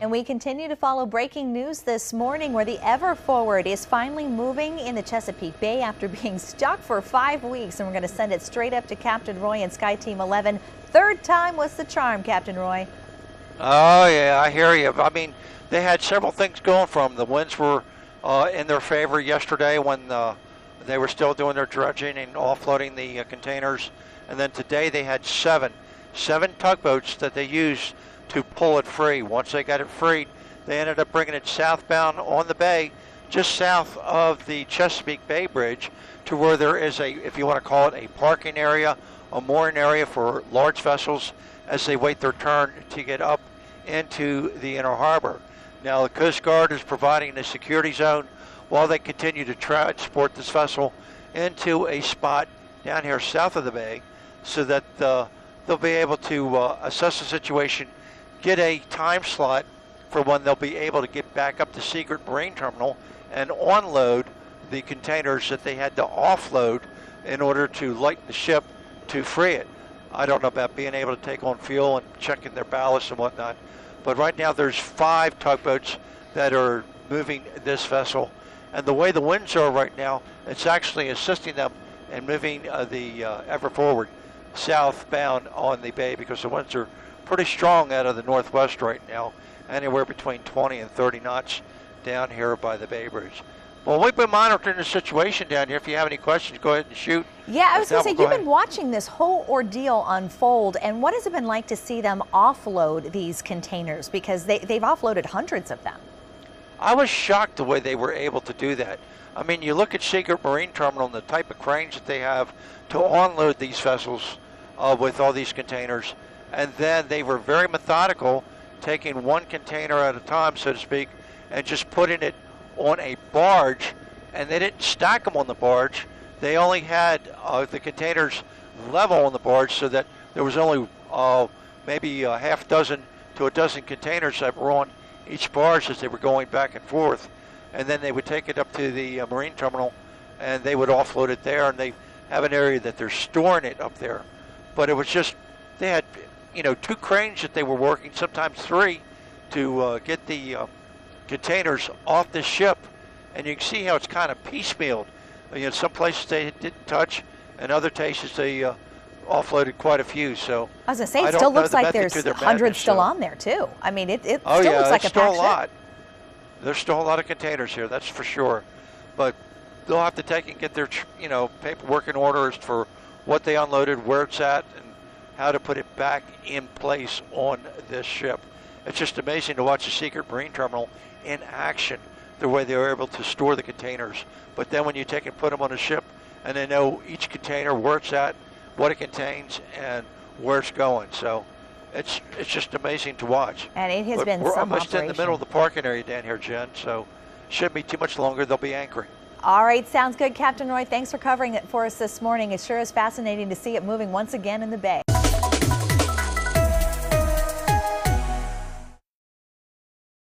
And we continue to follow breaking news this morning where the Ever Forward is finally moving in the Chesapeake Bay after being stuck for five weeks. And we're going to send it straight up to Captain Roy and Sky Team 11. Third time was the charm, Captain Roy. Oh, yeah, I hear you. I mean, they had several things going for them. The winds were uh, in their favor yesterday when uh, they were still doing their dredging and offloading the uh, containers. And then today they had seven, seven tugboats that they used to pull it free. Once they got it freed, they ended up bringing it southbound on the bay, just south of the Chesapeake Bay Bridge, to where there is a, if you want to call it, a parking area, a mooring area for large vessels as they wait their turn to get up into the inner harbor. Now, the Coast Guard is providing a security zone while they continue to transport this vessel into a spot down here south of the bay so that uh, they'll be able to uh, assess the situation get a time slot for when they'll be able to get back up to Seagirt Marine Terminal and unload the containers that they had to offload in order to lighten the ship to free it. I don't know about being able to take on fuel and checking their ballast and whatnot, but right now there's five tugboats that are moving this vessel. And the way the winds are right now, it's actually assisting them in moving uh, the uh, Ever Forward southbound on the bay because the winds are pretty strong out of the northwest right now, anywhere between 20 and 30 knots down here by the Bay Bridge. Well, we've been monitoring the situation down here. If you have any questions, go ahead and shoot. Yeah, I was going to say, you've been watching this whole ordeal unfold, and what has it been like to see them offload these containers? Because they, they've offloaded hundreds of them. I was shocked the way they were able to do that. I mean, you look at Seagirt Marine Terminal and the type of cranes that they have to unload these vessels uh, with all these containers and then they were very methodical, taking one container at a time, so to speak, and just putting it on a barge. And they didn't stack them on the barge. They only had uh, the containers level on the barge, so that there was only uh, maybe a half dozen to a dozen containers that were on each barge as they were going back and forth. And then they would take it up to the uh, marine terminal, and they would offload it there. And they have an area that they're storing it up there. But it was just they had you know, two cranes that they were working, sometimes three, to uh, get the uh, containers off the ship. And you can see how it's kind of piecemealed. You know, some places they didn't touch, and other places they uh, offloaded quite a few. So I was gonna say, it still looks like there's hundreds madness, still so. on there too. I mean, it, it oh, still yeah, looks like a still a lot. Ship. There's still a lot of containers here, that's for sure. But they'll have to take and get their, you know, paperwork in order for what they unloaded, where it's at, and how to put it back in place on this ship. It's just amazing to watch the Seagirt Marine Terminal in action, the way they were able to store the containers. But then when you take and put them on a ship, and they know each container where it's at, what it contains, and where it's going. So it's it's just amazing to watch. And it has but been we're some almost operation. in the middle of the parking area down here, Jen. So shouldn't be too much longer. They'll be anchoring. All right, sounds good, Captain Roy. Thanks for covering it for us this morning. It sure is fascinating to see it moving once again in the bay.